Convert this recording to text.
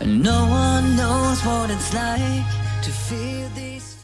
And no one knows what it's like to feel these